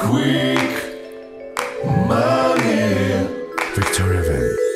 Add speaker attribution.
Speaker 1: quick money. Victoria Van.